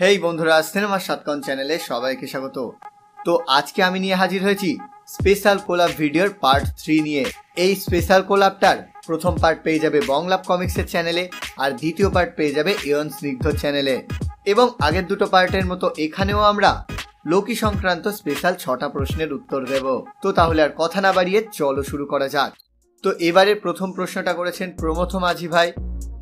হেই বন্ধুরা সিনেমা সাতকন চ্যানেলে সবাইকে স্বাগত। তো আজকে আমি নিয়ে হাজির হয়েছি স্পেশাল কোলাপ ভিডিওর পার্ট থ্রি নিয়ে। এই স্পেশাল কোলাপটার প্রথম পার্ট পেয়ে যাবে বংলাভ কমিক্সের চ্যানেলে আর দ্বিতীয় পার্ট পেয়ে যাবে ইয়ন স্নিগ্ধ চ্যানেলে এবং আগের দুটো পার্টের মতো এখানেও আমরা লোকি সংক্রান্ত স্পেশাল ছটা প্রশ্নের উত্তর দেব। তো তাহলে আর কথা না বাড়িয়ে চলো শুরু করা যাক। তো এবারের প্রথম প্রশ্নটা করেছেন প্রমথ মাঝি ভাই।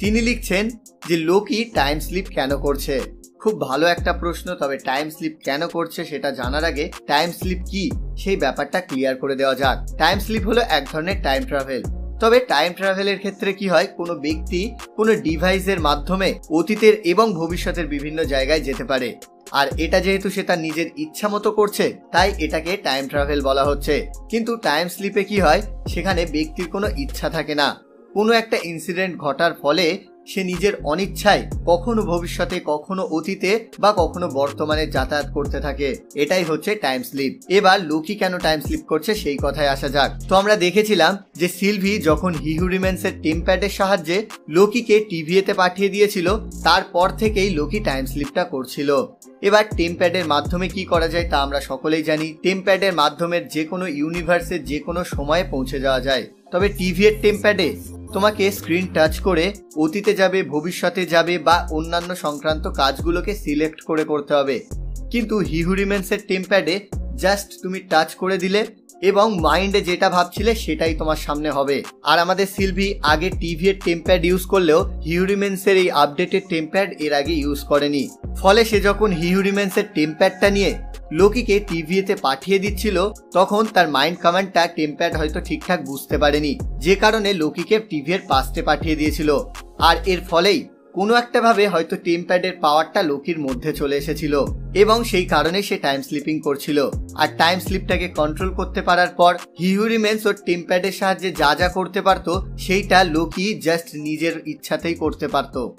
তিনি লিখছেন যে লোকি টাইম স্লিপ কেন করছে? খুব ভালো একটা প্রশ্ন, তবে টাইম স্লিপ কেন করছে সেটা জানার আগে টাইম স্লিপ কি? সেই ব্যাপারটা ক্লিয়ার করে দেওয়া যাক। টাইম স্লিপ হলো এক ধরনের টাইম ট্রাভেল তবে টাইম ট্রাভেলের ক্ষেত্রে কি হয়? কোনো ব্যক্তি কোনো ডিভাইসের মাধ্যমে অতীতের এবং ভবিষ্যতের বিভিন্ন জায়গায় যেতে পারে। আর এটা যেহেতু সে তার নিজের ইচ্ছা মতো করছে, তাই এটাকে টাইম ট্রাভেল বলা হচ্ছে। কিন্তু টাইম স্লিপে কি হয়? সেখানে ব্যক্তির কোনো ইচ্ছা থাকে না। কোনো একটা ইনসিডেন্ট ঘটার ফলে সে নিজের অনিচ্ছায় কখনো ভবিষ্যতে, কখনো অতীতে বা কখনো বর্তমানে যাতায়াত করতে থাকে। এটাই হচ্ছে টাইম স্লিপ এবার লোকি কেন টাইম স্লিপ করছে সেই কথায় আসা যাক। তো আমরা দেখেছিলাম যে সিলভি যখন হিহুরিমেন্সের টিম প্যাডের সাহায্যে লোকিকে টিভিএতে পাঠিয়ে দিয়েছিল, তারপর থেকেই লোকি টাইম স্লিপটা করছিল। এবার টেমপ্যাডের মাধ্যমে কি করা যায় তা আমরা সকলেই জানি। টেমপ্যাডের মাধ্যমে যে কোনো ইউনিভার্সের যে কোনো সময়ে পৌঁছে যাওয়া যায়। তবে টিভি এর টেমপ্যাডে তোমাকে স্ক্রিন টাচ করে অতীতে যাবে, ভবিষ্যতে যাবে বা অন্যান্য সংক্রান্ত কাজগুলোকে সিলেক্ট করে করতে হবে। কিন্তু হিহুরিমেন্সের টেমপ্যাডে জাস্ট তুমি টাচ করে দিলে এবং মাইন্ডে যেটা ভাবছিলে সেটাই তোমার সামনে হবে। আর আমাদের সিলভি আগে টিভি এর টেম্প্যাড ইউজ করলেও হিউরিমেন্সের এই আপডেটেড টেম্প্যাড এর আগে ইউজ করেনি। ফলে সে যখন হিউরিমেন্সের টেম্প্যাডটা নিয়ে লোকিকে টিভিতে পাঠিয়ে দিচ্ছিল, তখন তার মাইন্ড কমান্ডটা টেম্প্যাড হয়তো ঠিকঠাক বুঝতে পারেনি। যে কারণে লোকিকে টিভির পাস্টে পাঠিয়ে দিয়েছিল। আর এর ফলেই কোনো একটা ভাবে হয়তো টেম্প্যাডের পাওয়ারটা লোকির মধ্যে চলে এসেছিল। এবং সেই কারণে সে টাইম স্লিপিং করছিল। আর টাইম স্লিপটাকে কন্ট্রোল করতে পারার পর হিউরিমেন্স ওর টেম্প্যাডের সাহায্যে যা যা করতে পারতো, সেইটা লোকি জাস্ট নিজের ইচ্ছাতেই করতে পারতো।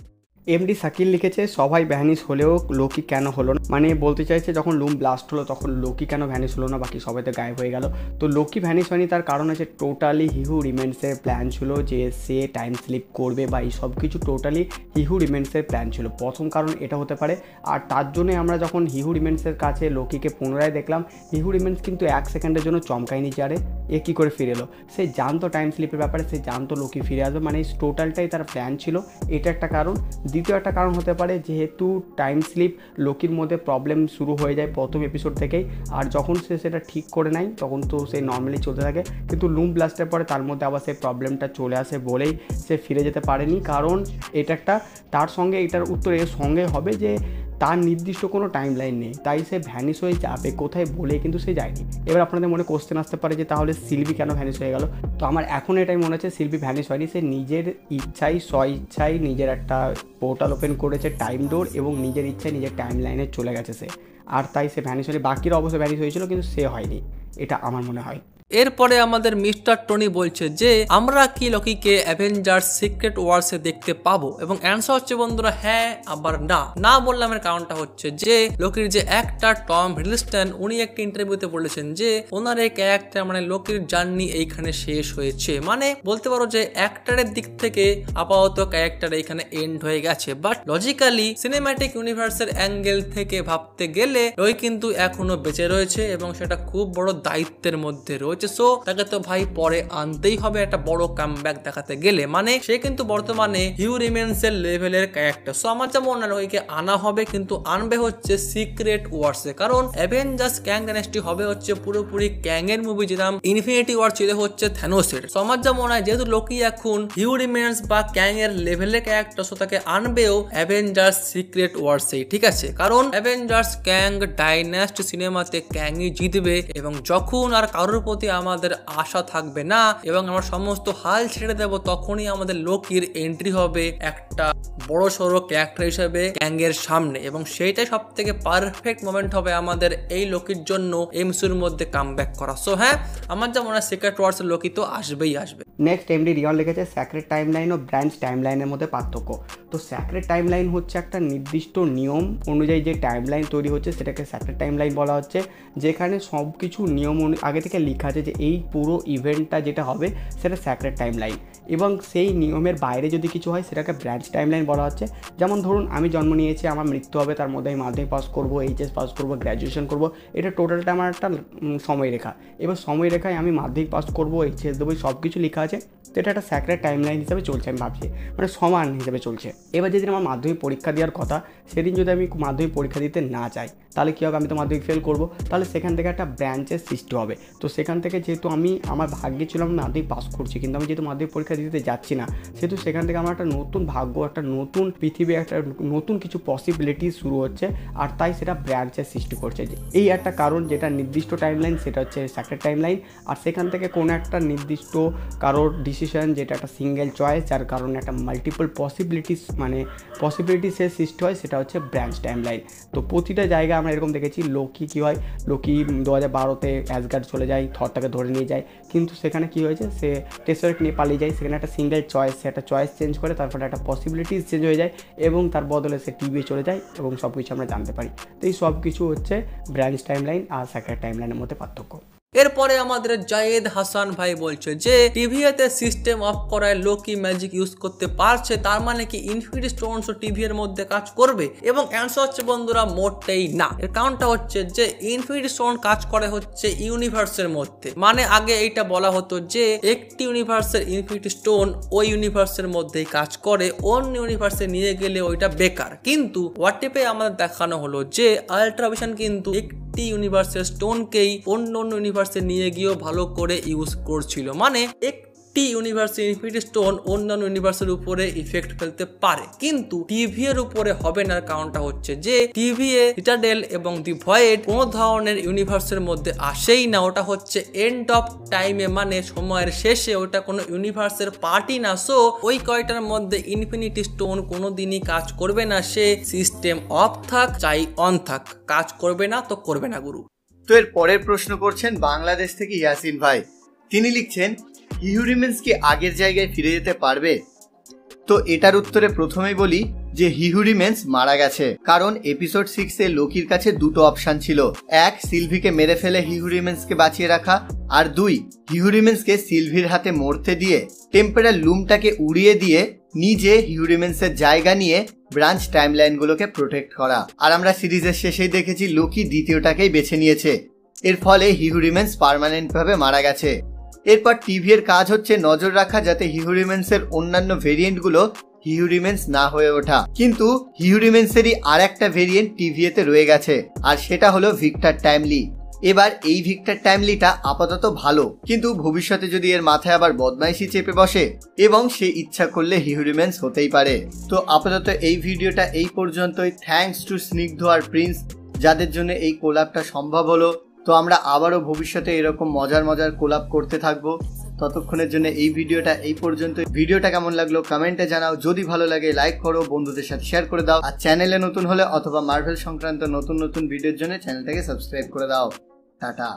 এমডি সাকিল লিখেছে সবাই ভ্যানিস হলেও লোকি কেন হলো না? মানে বলতে চাইছে, যখন লুম ব্লাস্ট হলো, তখন লোকি কেন ভ্যানিস হলো না? বাকি সবাই তো গায়েব হয়ে গেল। তো লোকি ভ্যানিস হয়নি, তার কারণ আছে টোটালি হিহু রিমেন্সের প্ল্যান ছিল যে সে টাইম স্লিপ করবে বা এই সব কিছু টোটালি হিহু রিমেন্সের প্ল্যান ছিল। প্রথম কারণ এটা হতে পারে। আর তার জন্যে আমরা যখন হিহু রিমেন্সের কাছে লোকিকে পুনরায় দেখলাম হিহু রিমেন্স কিন্তু এক সেকেন্ডের জন্য চমকায়নি যারে এ কী করে ফিরে এলো? সে জানতো টাইম স্লিপের ব্যাপারে, সে জানতো লোকি ফিরে আসবে মানে টোটালটাই তার প্ল্যান ছিল। এটা একটা কারণ। দ্বিতীয় একটা কারণ হতে পারে যেহেতু টাইম স্লিপ লোকির মধ্যে প্রবলেম শুরু হয়ে যায় প্রথম এপিসোড থেকেই। আর যখন সে সেটা ঠিক করে নেয়, তখন তো সে নর্মালি চলতে থাকে। কিন্তু লুম ব্লাস্টের পরে তার মধ্যে আবার সেই প্রবলেমটা চলে আসে বলেই সে ফিরে যেতে পারেনি। কারণ এটা একটা, তার সঙ্গে এটার উত্তর এর সঙ্গে হবে যে তার নির্দিষ্ট কোনো টাইম লাইন নেই। তাই সে ভ্যানিস হয়ে যাবে কোথায় বলে কিন্তু সে যায়নি। এবার আপনাদের মনে কোশ্চেন আসতে পারে যে তাহলে শিল্পী কেন ভ্যানিস হয়ে গেল? তো আমার এখন এটাই মনে হচ্ছে শিল্পী ভ্যানিস হয়নি, সে নিজের ইচ্ছাই স্ব ইচ্ছাই নিজের একটা পোর্টাল ওপেন করেছে টাইম ডোর এবং নিজের ইচ্ছায় নিজের টাইম লাইনে চলে গেছে সে। আর তাই সে ভ্যানিস হয়নি। বাকিরা অবশ্যই ভ্যানিস হয়েছিল, কিন্তু সে হয়নি। এটা আমার মনে হয়। এরপরে আমাদের মিস্টার টনি বলছে যে, আমরা কি লকিকে অ্যাভেঞ্জার্স সিক্রেট ওয়ার্সে দেখতে পাবো? এবং অ্যান্সার হচ্ছে, বন্ধুরা হ্যাঁ আবার না। না বললাম এর কারণটা হচ্ছে যে লোকির যে অ্যাক্টার টম হিডলস্টন উনি একটা ইন্টারভিউতে বলেছেন যে, ওনার এই ক্যারেক্টার মানে লোকির জার্নি এইখানে শেষ হয়েছে। মানে বলতে পারো যে অ্যাক্টারের দিক থেকে আপাতত ক্যারেক্টার এইখানে এন্ড হয়ে গেছে। বাট লজিক্যালি সিনেম্যাটিক ইউনিভার্সের অ্যাঙ্গেল থেকে ভাবতে গেলে, রই কিন্তু এখনও বেঁচে রয়েছে এবং সেটা খুব বড় দায়িত্বের মধ্যে রয়েছে। হচ্ছে সো তাকে তো ভাই পরে আনতেই হবে একটা বড় কামব্যাক দেখাতে গেলে। মানে সে কিন্তু বর্তমানে হিউ রিমেন্স এর লেভেলের ক্যারেক্টার সো আমার যেমন মনে হয় আনা হবে, কিন্তু আনবে হচ্ছে সিক্রেট ওয়ার্সে কারণ অ্যাভেঞ্জার্স ক্যাং ডাইনেস্টি হবে হচ্ছে পুরোপুরি ক্যাং এর মুভি যেরকম ইনফিনিটি ওয়ার ছিল হচ্ছে থ্যানোসের সো আমার যা মনে হয়, যেহেতু লোকি এখন হিউ রিমেন্স বা ক্যাং এর লেভেলের ক্যারেক্টার সো তাকে আনবেও অ্যাভেঞ্জার্স সিক্রেট ওয়ার্সেই ঠিক আছে? কারণ অ্যাভেঞ্জার্স ক্যাং ডাইনেস্ট সিনেমাতে ক্যাংই জিতবে এবং যখন আর কারোর প্রতি আমাদের আশা থাকবে না এবং আমরা সমস্ত হাল ছেড়ে দেব, তখনই আমাদের লোকির এন্ট্রি হবে একটা বড় সড়ো ক্যারেক্টার হিসেবে গ্যাংয়ের সামনে এবং সেইটাই সব থেকে পারফেক্ট মোমেন্ট হবে আমাদের এই লোকির জন্য এমসুর মধ্যে কাম করা। সো হ্যাঁ আমার যেমন সিক্রেট ওয়ার্সের লোকি তো আসবেই আসবে। নেক্সট এমডি রিয়ন লিখেছে স্যাক্রেট টাইম লাইন ও ব্রাঞ্চ টাইম লাইনের মধ্যে পার্থক্য। তো স্যাক্রেট টাইম লাইন হচ্ছে একটা নির্দিষ্ট নিয়ম অনুযায়ী যে টাইম লাইন তৈরি হচ্ছে, সেটাকে স্যাক্রেট টাইম লাইন বলা হচ্ছে, যেখানে সব কিছু নিয়ম আগে থেকে লেখা আছে যে এই পুরো ইভেন্টটা যেটা হবে, সেটা স্যাক্রেট টাইম লাইন এবং সেই নিয়মের বাইরে যদি কিছু হয়, সেটাকে ব্রাঞ্চ টাইম লাইন বলা হচ্ছে। যেমন ধরুন, আমি জন্ম নিয়েছি, আমার মৃত্যু হবে, তার মধ্যে আমি মাধ্যমিক পাস করব এইচএস পাস করব গ্র্যাজুয়েশন করব। এটা টোটালটা আমার একটা সময়রেখা এবার সময়রেখায় আমি মাধ্যমিক পাস করব এইচএস দেবো সব কিছু লেখা আছে। তো এটা একটা স্যাক্রেট টাইম লাইন হিসেবে চলছে আমি ভাবছি। মানে সমান হিসেবে চলছে। এবার যেদিন আমার মাধ্যমিক পরীক্ষা দেওয়ার কথা, সেদিন যদি আমি মাধ্যমিক পরীক্ষা দিতে না চাই তাহলে কী হবে? আমি তো মাধ্যমিক ফেল করব। তাহলে সেখান থেকে একটা ব্রাঞ্চের সৃষ্টি হবে। তো সেখান থেকে যেহেতু আমি আমার ভাগ্যে ছিল আমি মাধ্যমিক পাস করছি। কিন্তু আমি যেহেতু মাধ্যমিক পরীক্ষা দিতে যাচ্ছি না, সেহেতু সেখান থেকে আমার একটা নতুন ভাগ্য, একটা নতুন পৃথিবী, একটা নতুন কিছু পসিবিলিটি শুরু হচ্ছে। আর তাই সেটা ব্রাঞ্চের সৃষ্টি করছে। এই একটা কারণ, যেটা নির্দিষ্ট টাইম লাইন সেটা হচ্ছে স্যাক্রেট টাইম লাইন আর সেখান থেকে কোনো একটা নির্দিষ্ট কারোর ডিসিশন যেটা একটা সিঙ্গেল চয়েস যার কারণে একটা মাল্টিপল পসিবিলিটিস মানে পসিবিলিটিসের সৃষ্টি হয়, সেটা হচ্ছে ব্রাঞ্চ টাইম লাইন তো প্রতিটা জায়গায় আমরা এরকম দেখেছি লোকি কী হয়? লোকি দু হাজার বারোতে অ্যাসগার্ড চলে যায় থরটাকে ধরে নিয়ে যায়। কিন্তু সেখানে কি হয়েছে? সে টেস্টারেট নিয়ে পালিয়ে যায়। সেখানে একটা সিঙ্গেল চয়েস সে একটা চয়েস চেঞ্জ করে, তারপরে একটা পসিবিলিটিস চেঞ্জ হয়ে যায় এবং তার বদলে সে টিভি চলে যায় এবং সব কিছু আমরা জানতে পারি। তো এই সব কিছু হচ্ছে ব্রাঞ্চ টাইম লাইন আর সেকেন্ড টাইম লাইনের মধ্যে পার্থক্য। এরপরে আমাদের জায়েদ হাসান ভাই বলছে যে টিভিএতে সিস্টেম অফ করায় লোকি ম্যাজিক ইউজ করতে পারছে, তার মানে কি ইনফিনিটি স্টোনস টিভি এর মধ্যে কাজ করবে? এবং অ্যান্সার হচ্ছে বন্ধুরা, মোটেই না। এর কারণটা হচ্ছে যে ইনফিনিটি স্টোন কাজ করে হচ্ছে ইউনিভার্সের মধ্যে। মানে আগে এইটা বলা হতো যে, একটি ইউনিভার্সের ইনফিনিটি স্টোন ওই ইউনিভার্সের মধ্যেই কাজ করে, অন্য ইউনিভার্সে নিয়ে গেলে ওইটা বেকার। কিন্তু হোয়াটসঅ্যাপে আমাদের দেখানো হলো যে আল্ট্রাভিশন কিন্তু একটি ইউনিভার্সের স্টোনকেই অন্য অন্য ইউনিভার্সে নিয়ে গিয়েও ভালো করে ইউজ করছিল। মানে একটি ইউনিভার্সের ইনফিনিটি স্টোন অন্যান্য ইউনিভার্সের উপরে ইফেক্ট ফেলতে পারে। কিন্তু টিভি এর উপরে হবে না কারণটা হচ্ছে যে টিভি এ এবং দি ভয়েড কোনো ধরনের ইউনিভার্সের মধ্যে আসেই না। ওটা হচ্ছে এন্ড অফ টাইমে মানে সময়ের শেষে। ওটা কোনো ইউনিভার্সের পার্টি না। সো ওই কয়টার মধ্যে ইনফিনিটি স্টোন কোনোদিনই কাজ করবে না। সে সিস্টেম অফ থাক, চাই অন থাক। কাজ করবে না তো করবে না, গুরু। তো এর পরের প্রশ্ন করছেন বাংলাদেশ থেকে ইয়াসিন ভাই। তিনি লিখছেন হিউরিমেন্স কি আগের জায়গায় ফিরে যেতে পারবে? তো এটার উত্তরে প্রথমেই বলি যে হিহুরিমেন্স মারা গেছে। কারণ এপিসোড সিক্সে লোকির কাছে দুটো অপশন ছিল। এক, সিলভিকে মেরে ফেলে হিহুরিমেন্সকে বাঁচিয়ে রাখা। আর দুই হিহুরিমেন্সকে সিলভির হাতে মরতে দিয়ে টেম্পেরার লুমটাকে উড়িয়ে দিয়ে নিজে হিউরিমেন্সের জায়গা নিয়ে ব্রাঞ্চ টাইমলাইনগুলোকে প্রোটেক্ট করা। আর আমরা সিরিজের শেষেই দেখেছি লোকি দ্বিতীয়টাকেই বেছে নিয়েছে। এর ফলে হিহুরিমেন্স পার্মানেন্ট ভাবে মারা গেছে। এরপর টিভি এর কাজ হচ্ছে নজর রাখা যাতে হিউরিমেন্সের অন্যান্য ভেরিয়েন্টগুলো হিউরিমেন্স না হয়ে ওঠা। কিন্তু হিউরিমেন্সেরই আর একটা ভেরিয়েন্ট টিভিএতে রয়ে গেছে, আর সেটা হলো ভিক্টর টাইমলি। এবার এই ভিক্টর টাইমলিটা আপাতত ভালো, কিন্তু ভবিষ্যতে যদি এর মাথায় আবার বদমাইশি চেপে বসে, এবং সে ইচ্ছা করলে হিউরিমেন্স হতেই পারে। তো আপাতত এই ভিডিওটা এই পর্যন্তই। থ্যাঙ্কস টু স্নিগ্ধ আর প্রিন্স, যাদের জন্য এই কোলাপটা সম্ভব হলো। তো আমরা আবারও ভবিষ্যতে এরকম মজার মজার কোলাপ করতে থাকব। ততক্ষণের জন্য এই ভিডিওটা এই পর্যন্ত ভিডিওটা কেমন লাগল কমেন্টে জানাও। যদি ভালো লাগে লাইক করো, বন্ধুদের সাথে শেয়ার করে দাও। আর চ্যানেলে নতুন হলে অথবা মার্ভেল সংক্রান্ত নতুন নতুন ভিডিওর জন্য চ্যানেলটাকে সাবস্ক্রাইব করে দাও। টাটা।